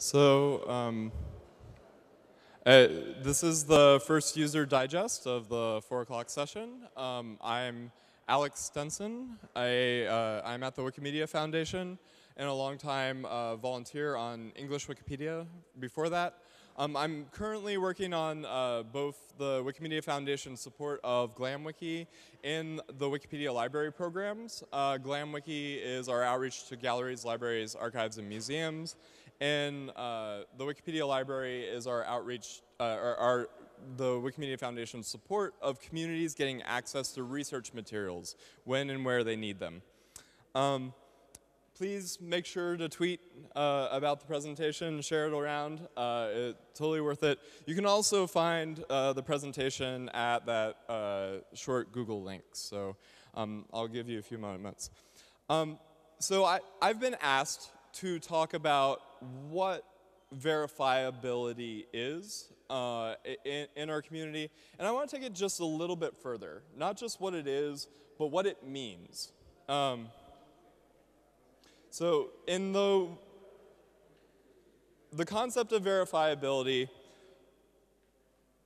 So um, uh, this is the first user digest of the four o'clock session. Um, I'm Alex Stinson. I, uh, I'm at the Wikimedia Foundation and a long time uh, volunteer on English Wikipedia before that. Um, I'm currently working on uh, both the Wikimedia Foundation support of GlamWiki and the Wikipedia library programs. Uh, GlamWiki is our outreach to galleries, libraries, archives, and museums. And uh, the Wikipedia library is our outreach, uh, our, our the Wikimedia Foundation's support of communities getting access to research materials when and where they need them. Um, please make sure to tweet uh, about the presentation, share it around. Uh, it's totally worth it. You can also find uh, the presentation at that uh, short Google link. So um, I'll give you a few moments. Um, so I, I've been asked to talk about what verifiability is uh, in, in, our community. And I want to take it just a little bit further. Not just what it is, but what it means. Um, so in the, the concept of verifiability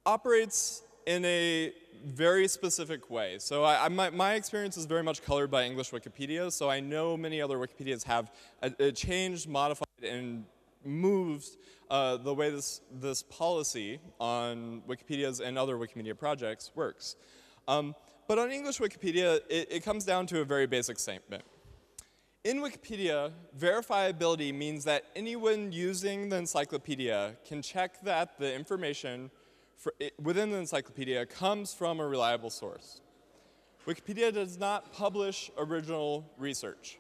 operates in a very specific way. So I, I, my, my, experience is very much colored by English Wikipedia, so I know many other Wikipedias have a, a changed, modified, and moves uh, the way this, this policy on Wikipedias and other Wikimedia projects works. Um, but on English Wikipedia, it, it comes down to a very basic statement. In Wikipedia, verifiability means that anyone using the encyclopedia can check that the information it, within the encyclopedia comes from a reliable source. Wikipedia does not publish original research.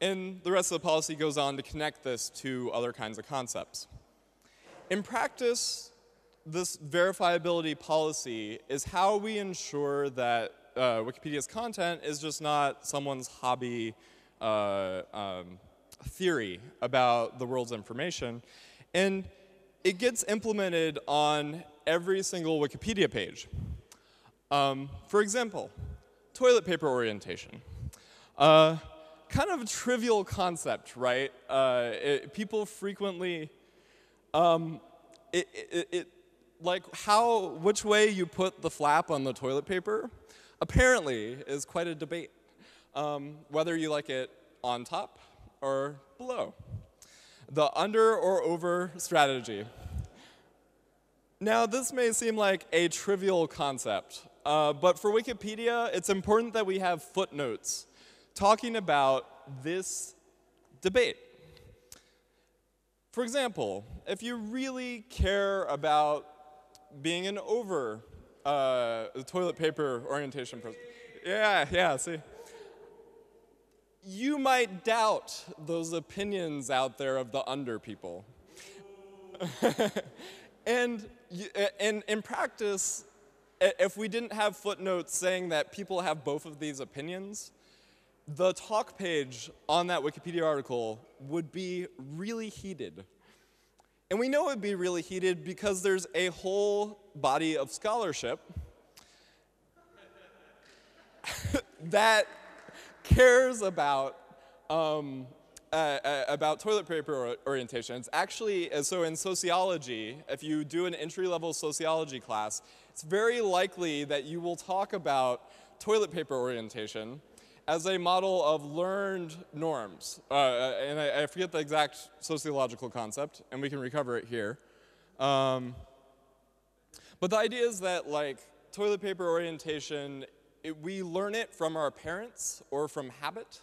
And the rest of the policy goes on to connect this to other kinds of concepts. In practice, this verifiability policy is how we ensure that uh, Wikipedia's content is just not someone's hobby uh, um, theory about the world's information. And it gets implemented on every single Wikipedia page. Um, for example, toilet paper orientation. Uh, kind of a trivial concept, right? Uh, it, people frequently, um, it, it, it, like how, which way you put the flap on the toilet paper apparently is quite a debate, um, whether you like it on top or below. The under or over strategy. Now, this may seem like a trivial concept, uh, but for Wikipedia, it's important that we have footnotes talking about this debate. For example, if you really care about being an over uh, toilet paper orientation person. Yeah, yeah, see. You might doubt those opinions out there of the under people. and, and in practice, if we didn't have footnotes saying that people have both of these opinions, the talk page on that Wikipedia article would be really heated. And we know it would be really heated because there's a whole body of scholarship that cares about um, uh, uh, about toilet paper orientation. It's actually, uh, so in sociology, if you do an entry-level sociology class, it's very likely that you will talk about toilet paper orientation as a model of learned norms. Uh, uh, and I, I, forget the exact sociological concept, and we can recover it here. Um, but the idea is that like toilet paper orientation, it, we learn it from our parents or from habit,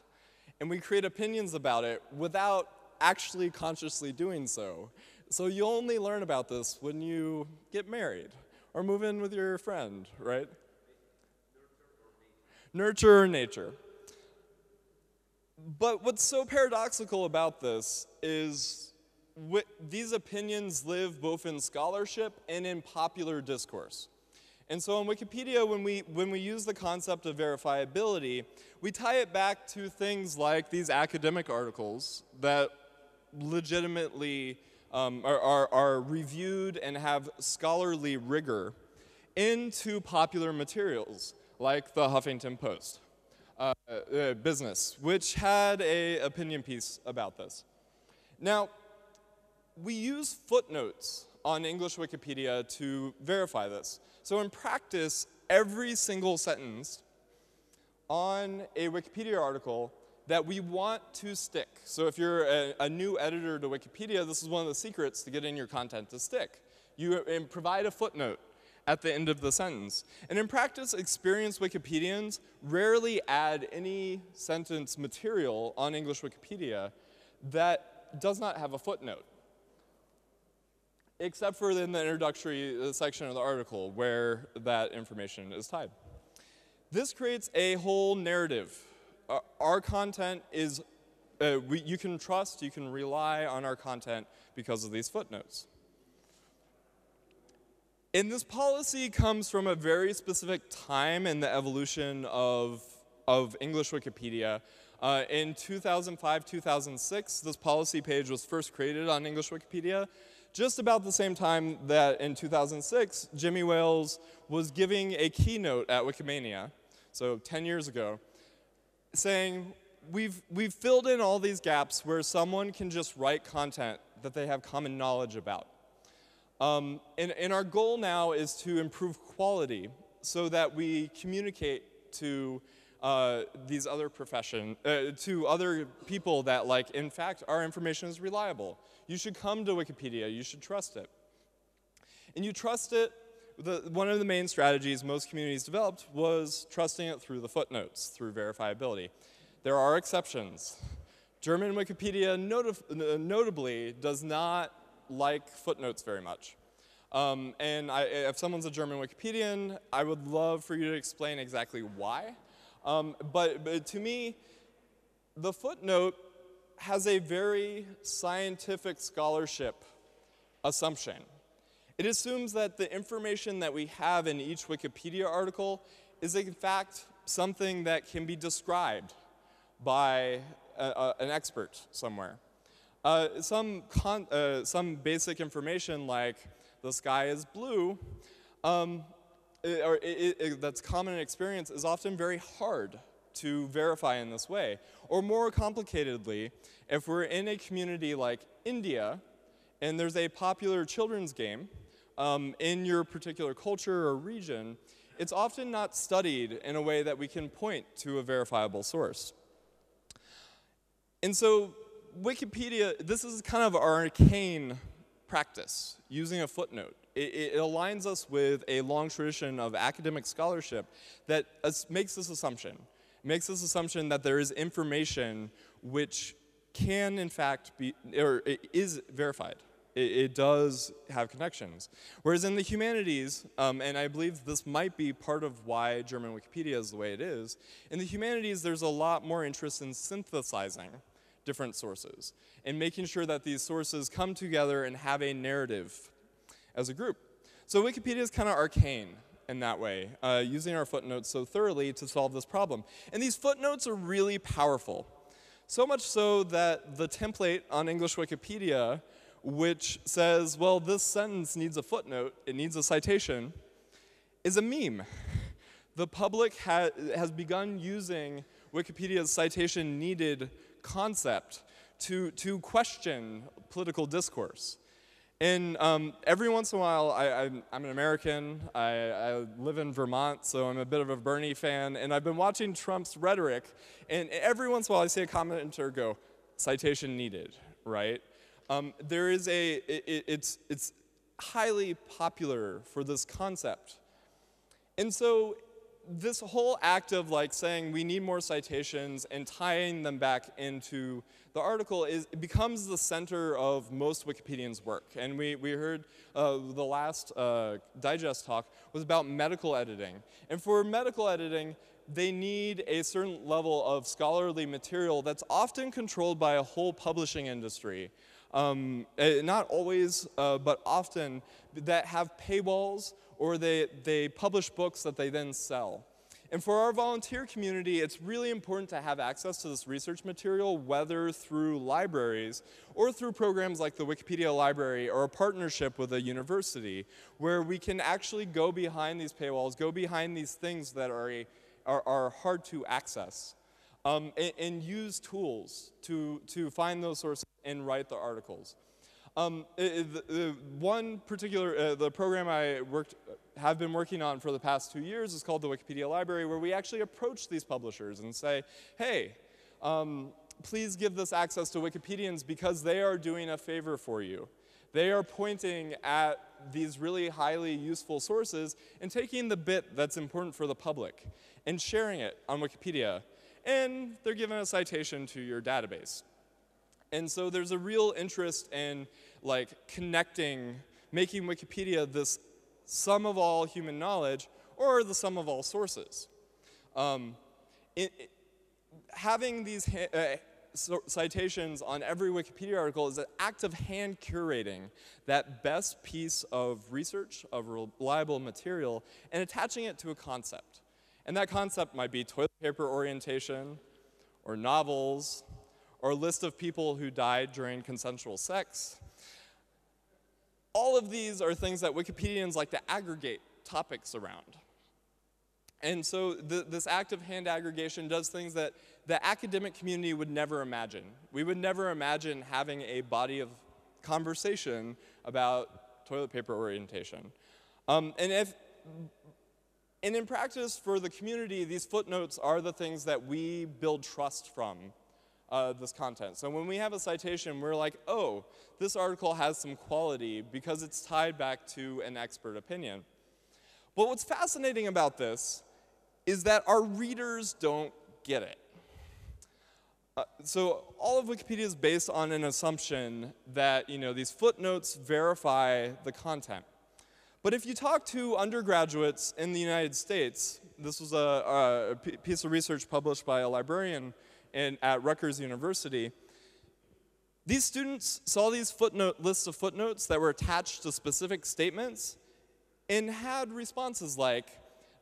and we create opinions about it without actually consciously doing so. So you only learn about this when you get married or move in with your friend, right? Nurture or nature. But what's so paradoxical about this is these opinions live both in scholarship and in popular discourse. And so on Wikipedia, when we, when we use the concept of verifiability, we tie it back to things like these academic articles that legitimately um, are, are, are reviewed and have scholarly rigor into popular materials like the Huffington Post uh, uh, business, which had a opinion piece about this. Now, we use footnotes on English Wikipedia to verify this. So in practice, every single sentence on a Wikipedia article that we want to stick. So if you're a, a, new editor to Wikipedia, this is one of the secrets to getting your content to stick. You provide a footnote at the end of the sentence. And in practice, experienced Wikipedians rarely add any sentence material on English Wikipedia that does not have a footnote except for in the introductory uh, section of the article where that information is tied. This creates a whole narrative. Uh, our content is, uh, we, you can trust, you can rely on our content because of these footnotes. And this policy comes from a very specific time in the evolution of, of English Wikipedia. Uh, in 2005, 2006, this policy page was first created on English Wikipedia just about the same time that in 2006, Jimmy Wales was giving a keynote at Wikimania, so 10 years ago, saying, we've, we've filled in all these gaps where someone can just write content that they have common knowledge about. Um, and, and our goal now is to improve quality so that we communicate to uh, these other profession, uh, to other people that like, in fact, our information is reliable. You should come to Wikipedia, you should trust it. And you trust it, the, one of the main strategies most communities developed was trusting it through the footnotes, through verifiability. There are exceptions. German Wikipedia notably does not like footnotes very much. Um, and I, if someone's a German Wikipedian, I would love for you to explain exactly why. Um, but, but to me, the footnote has a very scientific scholarship assumption. It assumes that the information that we have in each Wikipedia article is in fact something that can be described by a, a, an expert somewhere. Uh, some, uh, some basic information like the sky is blue um, or it, it, that's common experience is often very hard to verify in this way. Or more complicatedly, if we're in a community like India and there's a popular children's game um, in your particular culture or region, it's often not studied in a way that we can point to a verifiable source. And so Wikipedia, this is kind of our arcane practice, using a footnote. It, it, aligns us with a long tradition of academic scholarship that makes this assumption. Makes this assumption that there is information which can in fact be, or is verified. It, it does have connections. Whereas in the humanities, um, and I believe this might be part of why German Wikipedia is the way it is, in the humanities there's a lot more interest in synthesizing different sources and making sure that these sources come together and have a narrative as a group. So Wikipedia is kind of arcane in that way, uh, using our footnotes so thoroughly to solve this problem. And these footnotes are really powerful. So much so that the template on English Wikipedia, which says, well, this sentence needs a footnote, it needs a citation, is a meme. The public ha has begun using Wikipedia's citation needed concept to, to question political discourse. And um, every once in a while, I, am an American, I, I, live in Vermont, so I'm a bit of a Bernie fan, and I've been watching Trump's rhetoric, and every once in a while I see a commenter go, citation needed, right? Um, there is a, it, it's, it's highly popular for this concept. And so this whole act of like saying we need more citations and tying them back into the article is becomes the center of most Wikipedians' work. And we, we heard uh, the last uh, digest talk was about medical editing. And for medical editing, they need a certain level of scholarly material that's often controlled by a whole publishing industry. Um, eh, not always, uh, but often, that have paywalls or they, they publish books that they then sell. And for our volunteer community, it's really important to have access to this research material, whether through libraries or through programs like the Wikipedia Library or a partnership with a university, where we can actually go behind these paywalls, go behind these things that are, a, are, are hard to access. um, and, and, use tools to, to find those sources and write the articles. Um, the, the one particular, uh, the program I worked, have been working on for the past two years is called the Wikipedia Library, where we actually approach these publishers and say, hey, um, please give this access to Wikipedians because they are doing a favor for you. They are pointing at these really highly useful sources and taking the bit that's important for the public and sharing it on Wikipedia. And they're giving a citation to your database. And so there's a real interest in like connecting, making Wikipedia this sum of all human knowledge or the sum of all sources. Um, it, it, having these uh, citations on every Wikipedia article is an act of hand curating that best piece of research, of reliable material, and attaching it to a concept. And that concept might be toilet paper orientation, or novels, or list of people who died during consensual sex. All of these are things that Wikipedians like to aggregate topics around. And so the, this act of hand aggregation does things that the academic community would never imagine. We would never imagine having a body of conversation about toilet paper orientation. Um, and if and in practice, for the community, these footnotes are the things that we build trust from uh, this content. So when we have a citation, we're like, oh, this article has some quality because it's tied back to an expert opinion. But what's fascinating about this is that our readers don't get it. Uh, so all of Wikipedia is based on an assumption that you know these footnotes verify the content. But if you talk to undergraduates in the United States, this was a, a piece of research published by a librarian in, at Rutgers University. These students saw these footnote lists of footnotes that were attached to specific statements and had responses like,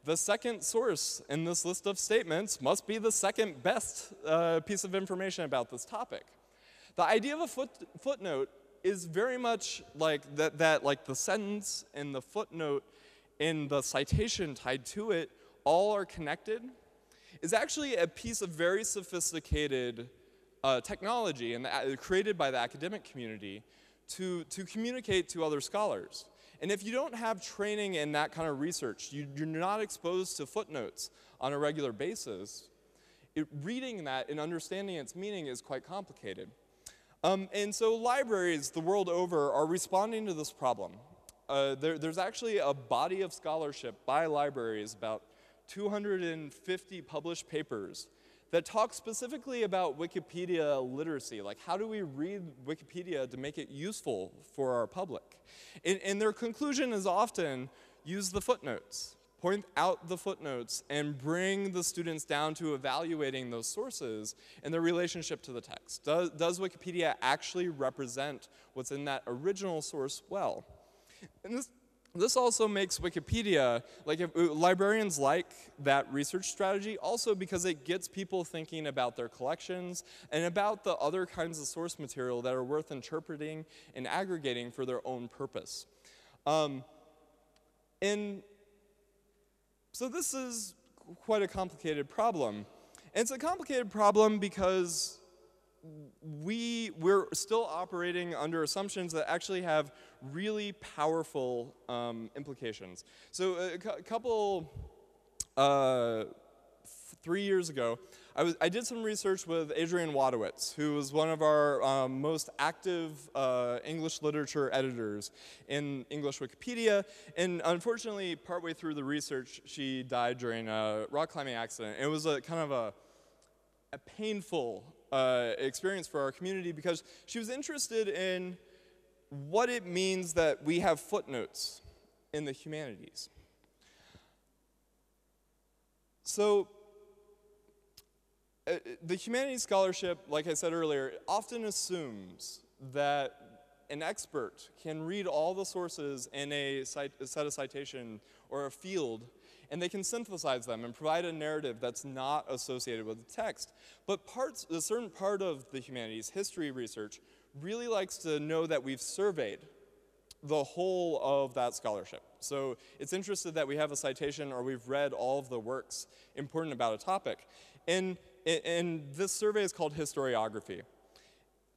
the second source in this list of statements must be the second best uh, piece of information about this topic. The idea of a foot, footnote is very much like that, that, like the sentence and the footnote and the citation tied to it all are connected, is actually a piece of very sophisticated uh, technology and created by the academic community to, to communicate to other scholars. And if you don't have training in that kind of research, you, are not exposed to footnotes on a regular basis, it, reading that and understanding its meaning is quite complicated. Um, and so libraries the world over are responding to this problem. Uh, there, there's actually a body of scholarship by libraries, about 250 published papers that talk specifically about Wikipedia literacy, like how do we read Wikipedia to make it useful for our public? And, and their conclusion is often use the footnotes, point out the footnotes, and bring the students down to evaluating those sources and their relationship to the text. Does, does Wikipedia actually represent what's in that original source well? And this this also makes Wikipedia, like if, uh, librarians like that research strategy also because it gets people thinking about their collections and about the other kinds of source material that are worth interpreting and aggregating for their own purpose. Um, and so this is quite a complicated problem. And it's a complicated problem because we, we're still operating under assumptions that actually have really powerful um, implications. So a, couple, uh, three years ago, I, was, I did some research with Adrianne Wadewitz, who was one of our um, most active uh, English literature editors in English Wikipedia. And unfortunately, partway through the research, she died during a rock climbing accident. It was a kind of a, a painful uh, experience for our community because she was interested in what it means that we have footnotes in the humanities. So, uh, the humanities scholarship, like I said earlier, often assumes that an expert can read all the sources in a, cite, a set of citation or a field and they can synthesize them and provide a narrative that's not associated with the text. But parts, a certain part of the humanities, history research, really likes to know that we've surveyed the whole of that scholarship. So it's interested that we have a citation or we've read all of the works important about a topic. And and this survey is called historiography.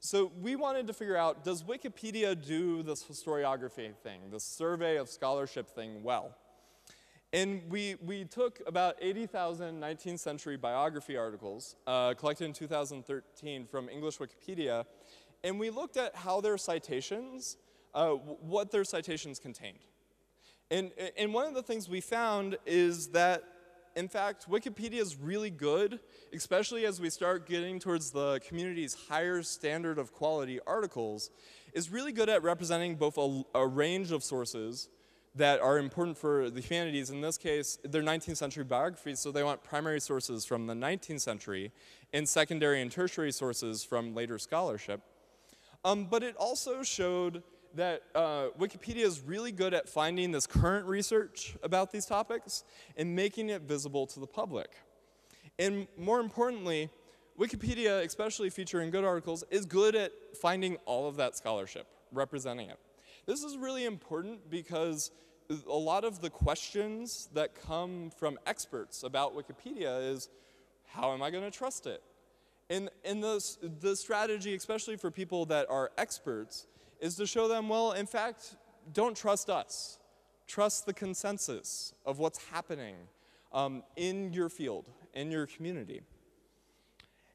So we wanted to figure out, does Wikipedia do this historiography thing, this survey of scholarship thing well? And we, we took about 80,000 19th century biography articles uh, collected in 2013 from English Wikipedia, and we looked at how their citations, uh, what their citations contained. And, and one of the things we found is that in fact, Wikipedia is really good, especially as we start getting towards the community's higher standard of quality articles, is really good at representing both a, a range of sources that are important for the humanities. In this case, they're 19th century biographies, so they want primary sources from the 19th century and secondary and tertiary sources from later scholarship. Um, but it also showed that uh, Wikipedia is really good at finding this current research about these topics and making it visible to the public. And more importantly, Wikipedia, especially featuring good articles, is good at finding all of that scholarship, representing it. This is really important because a lot of the questions that come from experts about Wikipedia is, how am I going to trust it? And, and the, the strategy, especially for people that are experts, is to show them, well, in fact, don't trust us. Trust the consensus of what's happening um, in your field, in your community.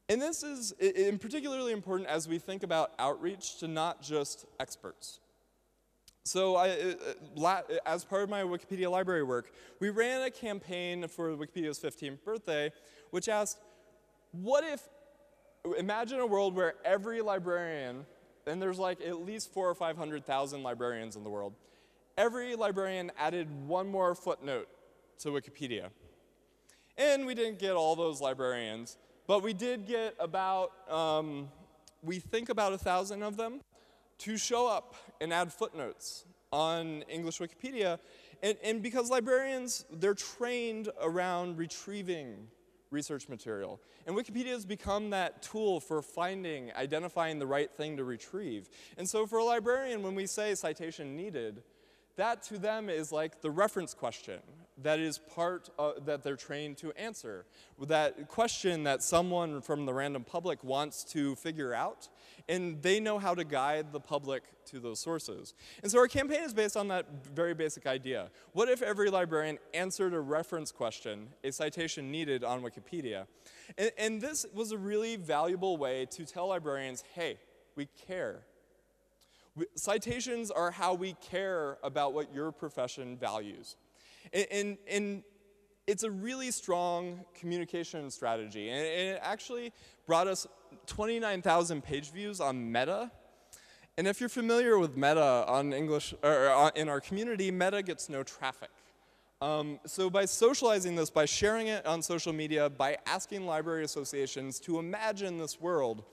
And this is in particularly important as we think about outreach to not just experts. So I, as part of my Wikipedia library work, we ran a campaign for Wikipedia's 15th birthday, which asked, what if, imagine a world where every librarian and there's like at least four or 500,000 librarians in the world. Every librarian added one more footnote to Wikipedia. And we didn't get all those librarians, but we did get about, um, we think about a thousand of them to show up and add footnotes on English Wikipedia. And, and because librarians, they're trained around retrieving research material. And Wikipedia has become that tool for finding, identifying the right thing to retrieve. And so for a librarian, when we say citation needed, that to them is like the reference question that is part of, that they're trained to answer. That question that someone from the random public wants to figure out, and they know how to guide the public to those sources. And so our campaign is based on that very basic idea. What if every librarian answered a reference question, a citation needed on Wikipedia? And, and this was a really valuable way to tell librarians, hey, we care Citations are how we care about what your profession values. And, and, and it's a really strong communication strategy. And, and it actually brought us 29,000 page views on Meta. And if you're familiar with Meta on English, or in our community, Meta gets no traffic. Um, so by socializing this, by sharing it on social media, by asking library associations to imagine this world,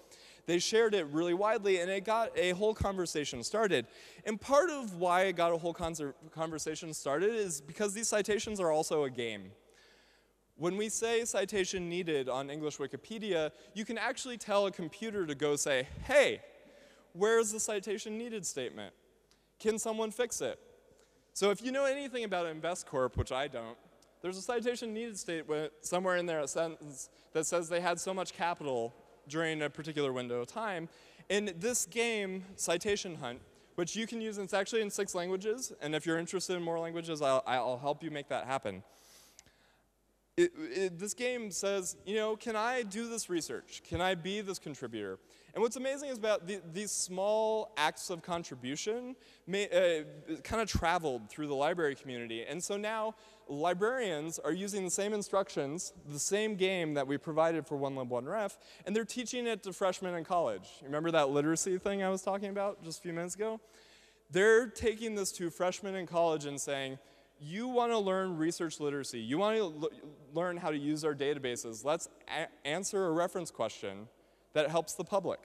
they shared it really widely, and it got a whole conversation started. And part of why it got a whole conversation started is because these citations are also a game. When we say citation needed on English Wikipedia, you can actually tell a computer to go say, hey, where's the citation needed statement? Can someone fix it? So if you know anything about InvestCorp, which I don't, there's a citation needed statement somewhere in there, a sentence that says they had so much capital during a particular window of time. In this game, Citation Hunt, which you can use, and it's actually in six languages, and if you're interested in more languages, I'll, I'll help you make that happen. It, it, this game says, you know, can I do this research? Can I be this contributor? And what's amazing is about the, these small acts of contribution may, uh, kind of traveled through the library community. And so now librarians are using the same instructions, the same game that we provided for 1lib 1ref, and they're teaching it to freshmen in college. Remember that literacy thing I was talking about just a few minutes ago? They're taking this to freshmen in college and saying, you want to learn research literacy. You want to learn how to use our databases. Let's answer a reference question that helps the public.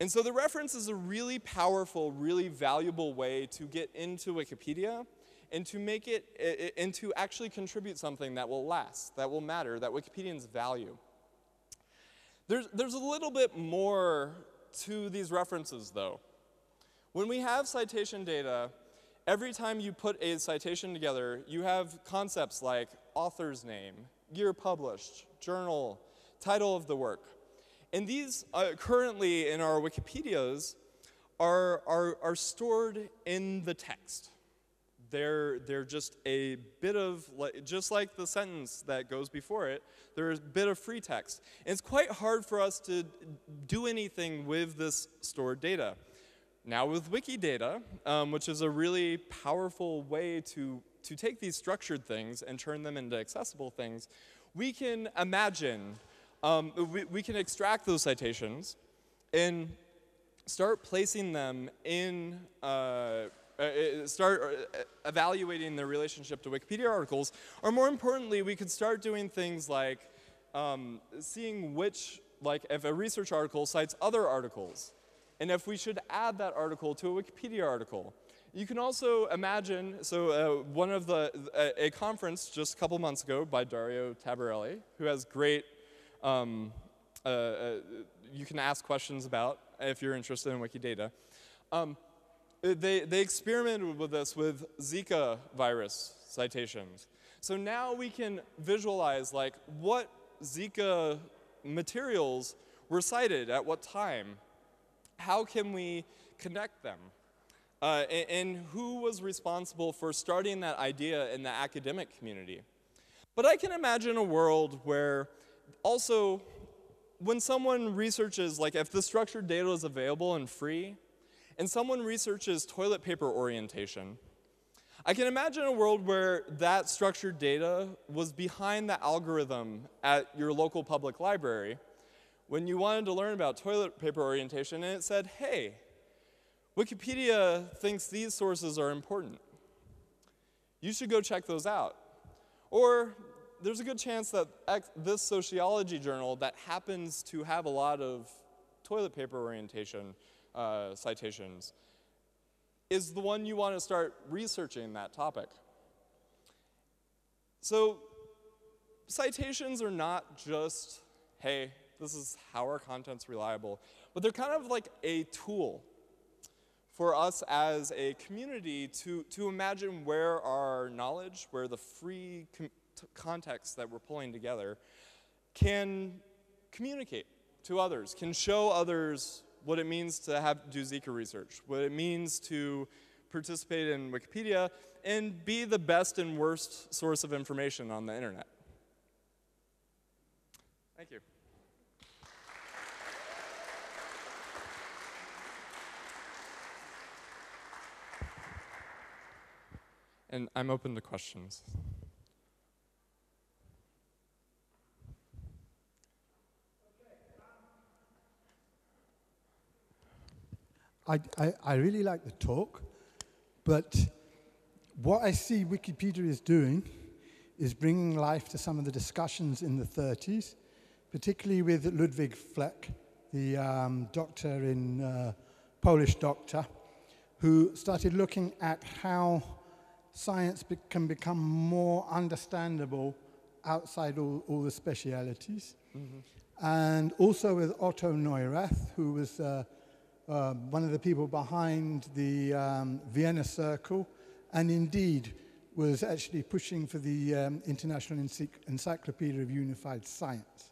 And so the reference is a really powerful, really valuable way to get into Wikipedia and to make it, and to actually contribute something that will last, that will matter, that Wikipedians value. There's, there's a little bit more to these references though. When we have citation data, every time you put a citation together, you have concepts like author's name, year published, journal, title of the work. And these uh, currently in our Wikipedias are, are, are stored in the text. They're, they're just a bit of, just like the sentence that goes before it, there's a bit of free text. And it's quite hard for us to do anything with this stored data. Now with Wikidata, um, which is a really powerful way to, to take these structured things and turn them into accessible things, we can imagine, um, we, we can extract those citations and start placing them in, uh, uh, uh start uh, evaluating their relationship to Wikipedia articles, or more importantly, we could start doing things like um, seeing which, like if a research article cites other articles, and if we should add that article to a Wikipedia article. You can also imagine, so uh, one of the, a, a, conference just a couple months ago by Dario Taraborelli, who has great, um, uh, uh, you can ask questions about if you're interested in Wikidata. Um, they, they experimented with this with Zika virus citations. So now we can visualize like what Zika materials were cited at what time. How can we connect them? Uh, and, and who was responsible for starting that idea in the academic community? But I can imagine a world where also when someone researches, like if the structured data is available and free, and someone researches toilet paper orientation, I can imagine a world where that structured data was behind the algorithm at your local public library when you wanted to learn about toilet paper orientation and it said, hey, Wikipedia thinks these sources are important. You should go check those out. Or there's a good chance that this sociology journal that happens to have a lot of toilet paper orientation uh, citations is the one you want to start researching that topic. So citations are not just, hey, this is how our content's reliable, but they're kind of like a tool for us as a community to, to imagine where our knowledge, where the free context that we're pulling together can communicate to others, can show others what it means to have do Zika research, what it means to participate in Wikipedia, and be the best and worst source of information on the internet. Thank you. And I'm open to questions. I, I, I really like the talk, but what I see Wikipedia is doing is bringing life to some of the discussions in the 30s, particularly with Ludwig Fleck, the um, doctor in, uh, Polish doctor, who started looking at how science be can become more understandable outside all, all the specialities. Mm -hmm. And also with Otto Neurath, who was uh, uh, one of the people behind the um, Vienna Circle, and indeed was actually pushing for the um, International Encyc Encyclopedia of Unified Science.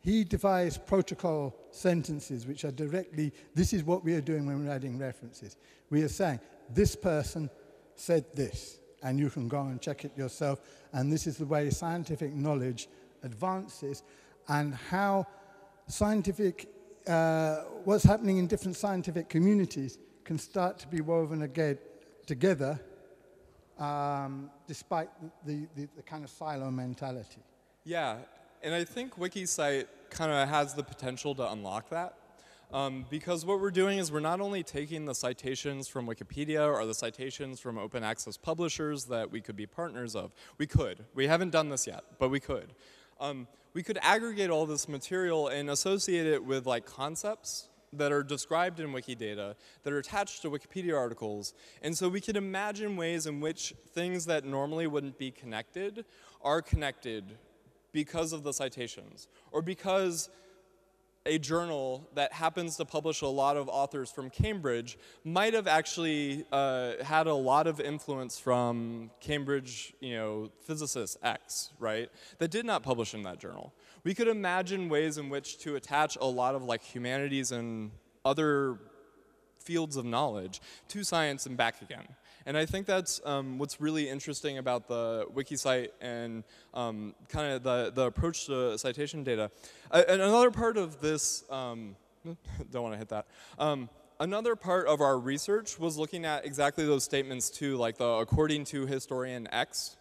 He devised protocol sentences which are directly, this is what we are doing when we're adding references. We are saying, this person said this, and you can go and check it yourself, and this is the way scientific knowledge advances, and how scientific uh, what's happening in different scientific communities can start to be woven again, together um, despite the, the, the, kind of silo mentality. Yeah, and I think WikiCite kind of has the potential to unlock that. Um, because what we're doing is we're not only taking the citations from Wikipedia or the citations from open access publishers that we could be partners of. We could. We haven't done this yet, but we could. Um, we could aggregate all this material and associate it with like concepts that are described in Wikidata that are attached to Wikipedia articles. And so we could imagine ways in which things that normally wouldn't be connected are connected because of the citations or because a journal that happens to publish a lot of authors from Cambridge might have actually uh, had a lot of influence from Cambridge, you know, physicist X, right? That did not publish in that journal. We could imagine ways in which to attach a lot of like humanities and other fields of knowledge to science and back again. And I think that's um, what's really interesting about the WikiCite and um, kind of the, the approach to citation data. Uh, and another part of this, um, don't want to hit that. Um, another part of our research was looking at exactly those statements too, like the according to historian X.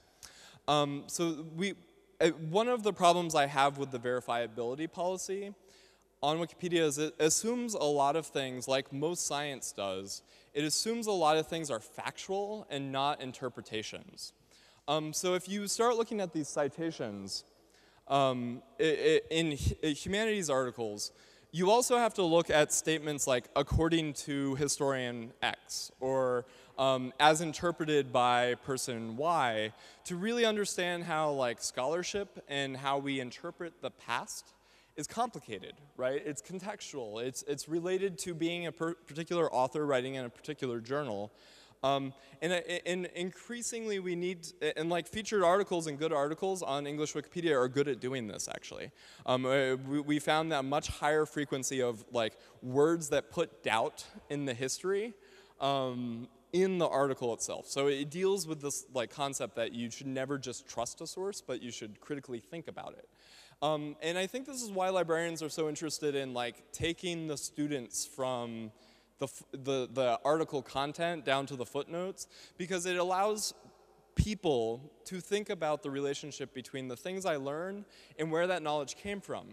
Um, so we, uh, one of the problems I have with the verifiability policy on Wikipedia is it assumes a lot of things, like most science does. It assumes a lot of things are factual and not interpretations. Um, so if you start looking at these citations um, in humanities articles, you also have to look at statements like according to historian X or um, as interpreted by person Y to really understand how like scholarship and how we interpret the past is complicated, right? It's contextual. It's, it's related to being a particular author writing in a particular journal. Um, and, uh, and, increasingly we need, and like featured articles and good articles on English Wikipedia are good at doing this actually. Um, uh, we, we, found that much higher frequency of like words that put doubt in the history um, in the article itself. So it deals with this like concept that you should never just trust a source, but you should critically think about it. Um, and I think this is why librarians are so interested in like taking the students from the, the, the article content down to the footnotes because it allows people to think about the relationship between the things I learn and where that knowledge came from.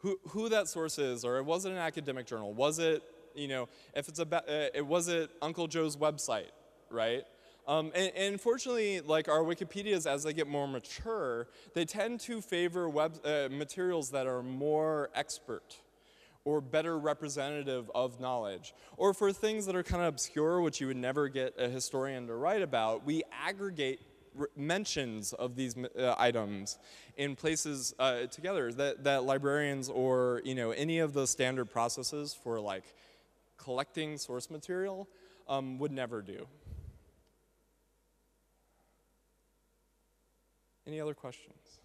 Who, who that source is, or it was it an academic journal? Was it, you know, if it's a, uh, it was it Uncle Joe's website, right? Um, and, and, unfortunately, like our Wikipedias, as they get more mature, they tend to favor web, uh, materials that are more expert or better representative of knowledge. Or for things that are kind of obscure, which you would never get a historian to write about, we aggregate mentions of these uh, items in places uh, together that, that librarians or you know any of the standard processes for like collecting source material um, would never do. Any other questions?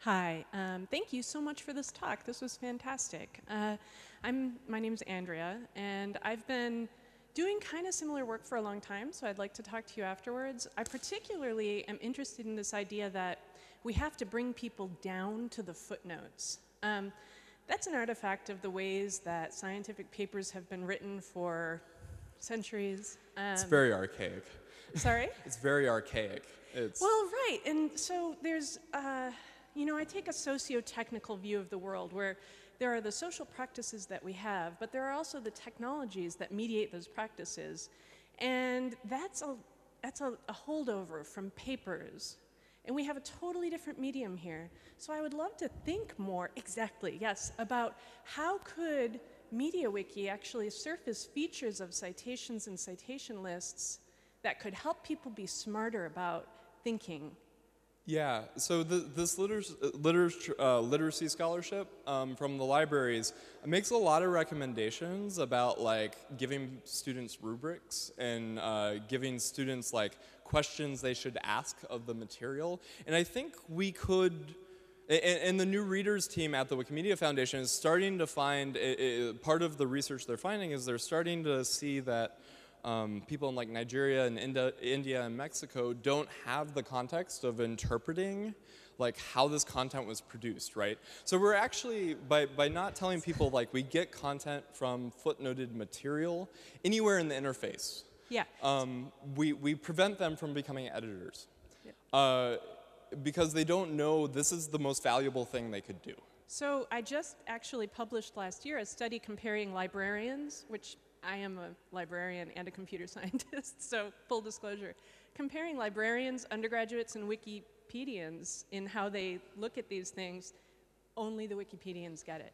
Hi, um, thank you so much for this talk. This was fantastic. Uh, I'm, my name is Andrea, and I've been doing kind of similar work for a long time, so I'd like to talk to you afterwards. I particularly am interested in this idea that we have to bring people down to the footnotes. Um, that's an artifact of the ways that scientific papers have been written for centuries. Um, it's very archaic. Sorry? it's very archaic. It's well, right. And so there's, uh, you know, I take a socio-technical view of the world where there are the social practices that we have, but there are also the technologies that mediate those practices. And that's a, that's a, a holdover from papers and we have a totally different medium here. So I would love to think more, exactly, yes, about how could MediaWiki actually surface features of citations and citation lists that could help people be smarter about thinking yeah, so the, this literacy, uh, literacy scholarship um, from the libraries makes a lot of recommendations about like giving students rubrics and uh, giving students like questions they should ask of the material. And I think we could, and, and the new readers team at the Wikimedia Foundation is starting to find, it, it, part of the research they're finding is they're starting to see that um, people in like Nigeria and India, India and Mexico don't have the context of interpreting like how this content was produced, right? So we're actually, by, by not telling people like we get content from footnoted material anywhere in the interface, yeah. Um, we, we prevent them from becoming editors. Yeah. Uh, because they don't know this is the most valuable thing they could do. So I just actually published last year a study comparing librarians, which I am a librarian and a computer scientist, so full disclosure. Comparing librarians, undergraduates, and Wikipedians in how they look at these things, only the Wikipedians get it.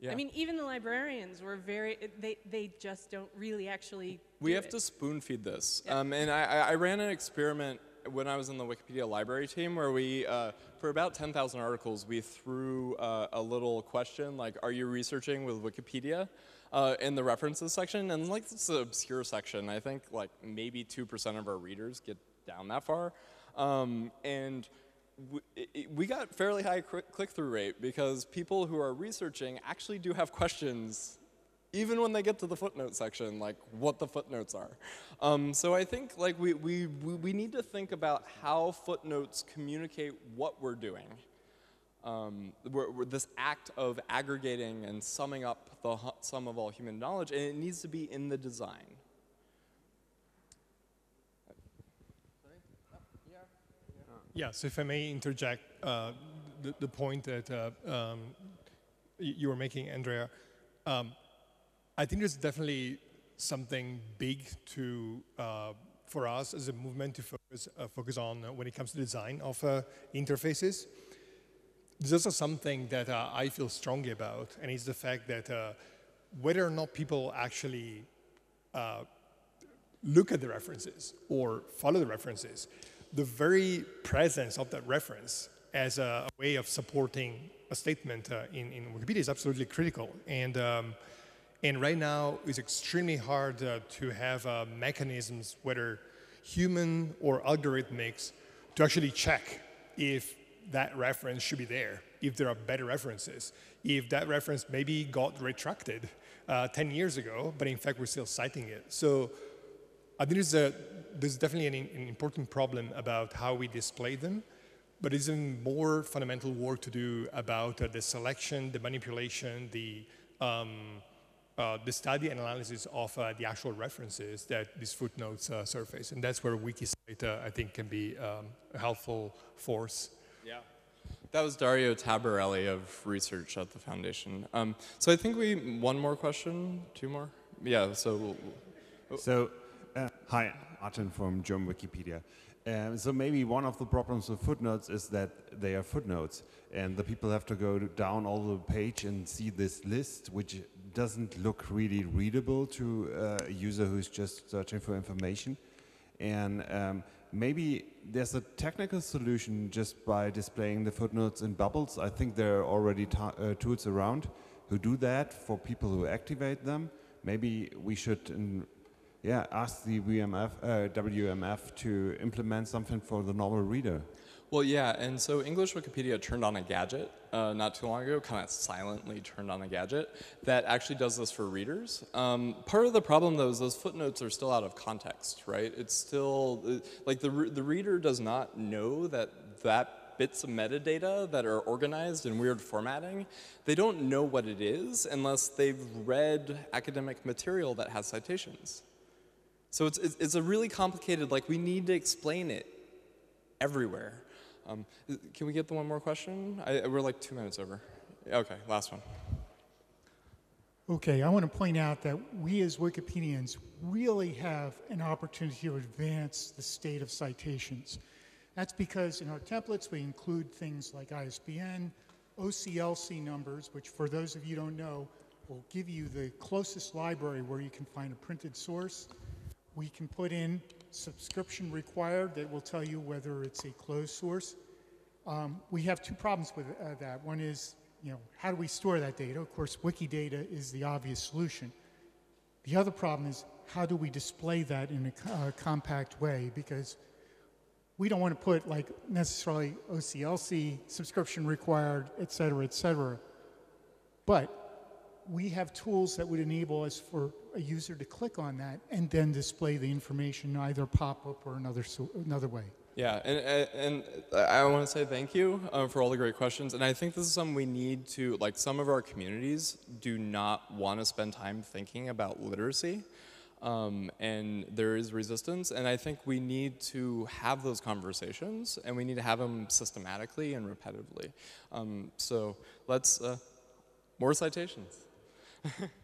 Yeah. I mean, even the librarians were very, they, they just don't really actually. We have it. to spoon feed this. Yeah. Um, and I, I ran an experiment when I was in the Wikipedia library team, where we, uh, for about 10,000 articles, we threw uh, a little question like, "Are you researching with Wikipedia?" Uh, in the references section, and like an obscure section. I think like maybe two percent of our readers get down that far, um, and we got fairly high click-through rate because people who are researching actually do have questions even when they get to the footnote section, like what the footnotes are. Um, so I think like we, we, we need to think about how footnotes communicate what we're doing. Um, we're, we're this act of aggregating and summing up the sum of all human knowledge, and it needs to be in the design. Yes, if I may interject uh, the, the, point that uh, um, you were making, Andrea. Um, I think there's definitely something big to uh, for us as a movement to focus, uh, focus on when it comes to design of uh, interfaces. There's also something that uh, I feel strongly about, and it's the fact that uh, whether or not people actually uh, look at the references or follow the references, the very presence of that reference as a, a way of supporting a statement in, in Wikipedia is absolutely critical. And um, and right now, it's extremely hard uh, to have uh, mechanisms, whether human or algorithmic, to actually check if that reference should be there, if there are better references, if that reference maybe got retracted uh, 10 years ago, but in fact we're still citing it. So I think there's, a, there's definitely an, an important problem about how we display them, but it's even more fundamental work to do about uh, the selection, the manipulation, the um, uh, the study and analysis of uh, the actual references that these footnotes uh, surface. And that's where WikiCite, uh, I think, can be um, a helpful force. Yeah. That was Dario Taraborelli of research at the foundation. Um, so I think we, one more question, two more? Yeah, so. We'll, oh. So, uh, hi, Martin from German Wikipedia. Um, so maybe one of the problems with footnotes is that they are footnotes, and the people have to go down all the page and see this list, which doesn't look really readable to uh, a user who's just searching for information. And um, maybe there's a technical solution just by displaying the footnotes in bubbles. I think there are already uh, tools around who do that for people who activate them. Maybe we should in, yeah, ask the WMF, uh, WMF to implement something for the normal reader. Well, yeah, and so English Wikipedia turned on a gadget uh, not too long ago, kind of silently turned on a gadget that actually does this for readers. Um, part of the problem, though, is those footnotes are still out of context, right? It's still, uh, like, the, re the reader does not know that that bits of metadata that are organized in weird formatting, they don't know what it is unless they've read academic material that has citations. So it's, it's a really complicated, like, we need to explain it everywhere. Um, can we get the one more question? I, we're like two minutes over. Okay, last one. Okay, I want to point out that we as Wikipedians really have an opportunity to advance the state of citations. That's because in our templates we include things like ISBN, OCLC numbers, which for those of you don't know, will give you the closest library where you can find a printed source. We can put in subscription required that will tell you whether it's a closed source. Um, we have two problems with uh, that. One is, you know, how do we store that data? Of course, Wikidata is the obvious solution. The other problem is how do we display that in a uh, compact way? Because we don't want to put like necessarily OCLC subscription required, et cetera, et cetera. But we have tools that would enable us for a user to click on that and then display the information either pop-up or another, so, another way. Yeah, and, and I want to say thank you uh, for all the great questions. And I think this is something we need to, like some of our communities do not want to spend time thinking about literacy. Um, and there is resistance. And I think we need to have those conversations and we need to have them systematically and repetitively. Um, so let's, uh, more citations.